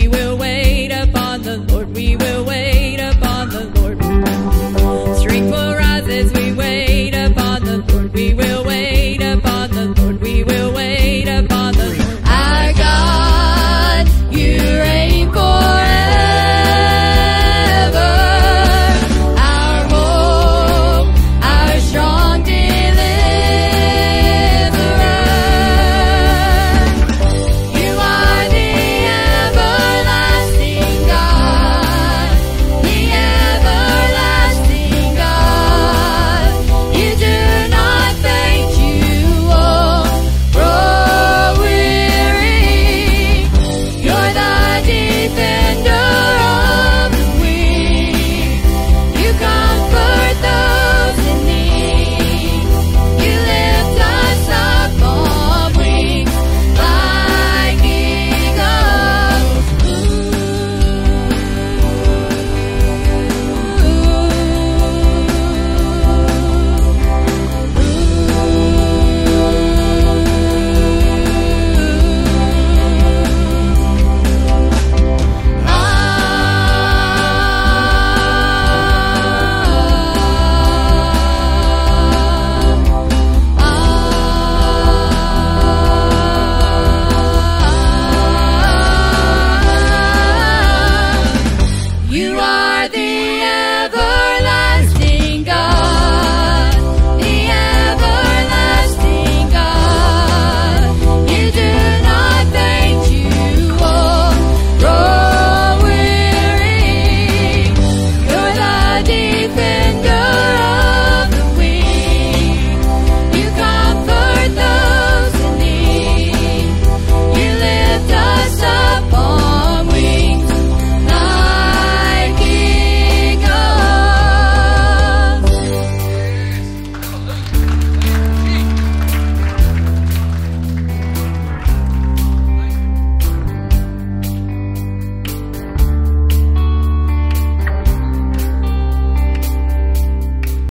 we will wait. You are the